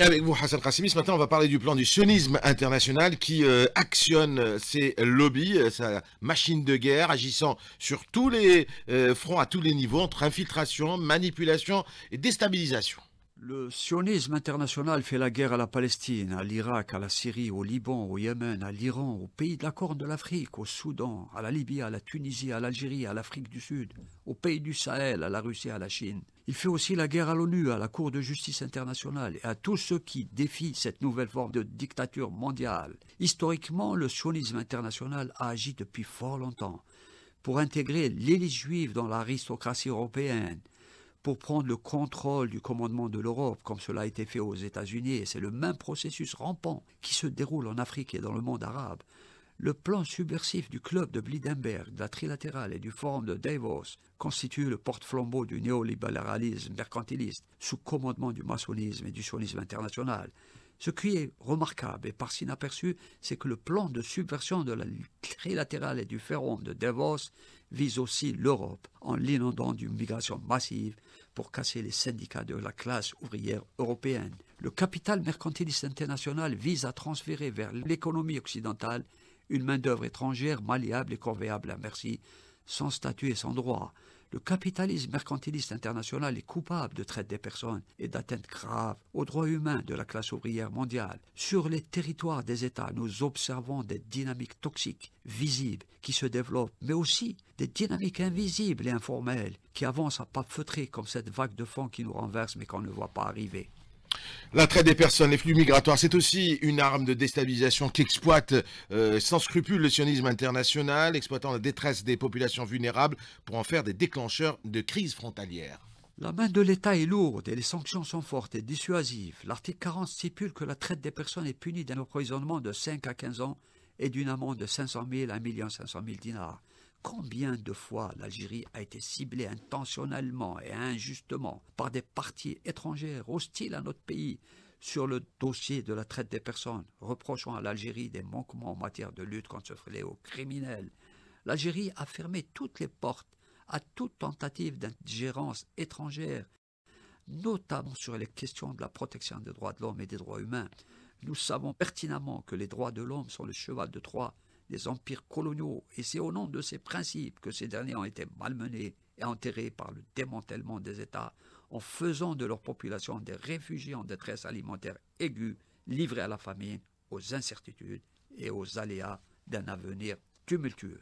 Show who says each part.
Speaker 1: Avec vous, Hassan ce matin, on va parler du plan du sionisme international qui euh, actionne ses lobbies, euh, sa machine de guerre, agissant sur tous les euh, fronts, à tous les niveaux, entre infiltration, manipulation et déstabilisation.
Speaker 2: Le sionisme international fait la guerre à la Palestine, à l'Irak, à la Syrie, au Liban, au Yémen, à l'Iran, aux pays de la Corne de l'Afrique, au Soudan, à la Libye, à la Tunisie, à l'Algérie, à l'Afrique du Sud, aux pays du Sahel, à la Russie, à la Chine. Il fait aussi la guerre à l'ONU, à la Cour de justice internationale et à tous ceux qui défient cette nouvelle forme de dictature mondiale. Historiquement, le sionisme international a agi depuis fort longtemps pour intégrer l'élite juive dans l'aristocratie européenne, pour prendre le contrôle du commandement de l'Europe, comme cela a été fait aux États-Unis, et c'est le même processus rampant qui se déroule en Afrique et dans le monde arabe. Le plan subversif du club de Blidenberg, de la trilatérale et du forum de Davos constitue le porte-flambeau du néolibéralisme mercantiliste sous commandement du maçonnisme et du sionisme international. Ce qui est remarquable et par inaperçu, c'est que le plan de subversion de la trilatérale et du forum de Davos vise aussi l'Europe en l'inondant d'une migration massive pour casser les syndicats de la classe ouvrière européenne. Le capital mercantiliste international vise à transférer vers l'économie occidentale une main-d'œuvre étrangère malléable et corvéable à merci, sans statut et sans droit. Le capitalisme mercantiliste international est coupable de traite des personnes et d'atteintes graves aux droits humains de la classe ouvrière mondiale. Sur les territoires des États, nous observons des dynamiques toxiques, visibles, qui se développent, mais aussi des dynamiques invisibles et informelles, qui avancent à pas feutrés comme cette vague de fond qui nous renverse mais qu'on ne voit pas arriver.
Speaker 1: La traite des personnes, les flux migratoires, c'est aussi une arme de déstabilisation qu'exploite euh, sans scrupule le sionisme international, exploitant la détresse des populations vulnérables pour en faire des déclencheurs de crises frontalières.
Speaker 2: La main de l'État est lourde et les sanctions sont fortes et dissuasives. L'article 40 stipule que la traite des personnes est punie d'un emprisonnement de 5 à 15 ans et d'une amende de 500 000 à 1 500 000 dinars. Combien de fois l'Algérie a été ciblée intentionnellement et injustement par des partis étrangères hostiles à notre pays sur le dossier de la traite des personnes, reprochant à l'Algérie des manquements en matière de lutte contre ce fléau criminel? L'Algérie a fermé toutes les portes à toute tentative d'ingérence étrangère, notamment sur les questions de la protection des droits de l'homme et des droits humains. Nous savons pertinemment que les droits de l'homme sont le cheval de Troie des empires coloniaux, et c'est au nom de ces principes que ces derniers ont été malmenés et enterrés par le démantèlement des États, en faisant de leur population des réfugiés en détresse alimentaire aiguë, livrés à la famine, aux incertitudes et aux aléas d'un avenir tumultueux.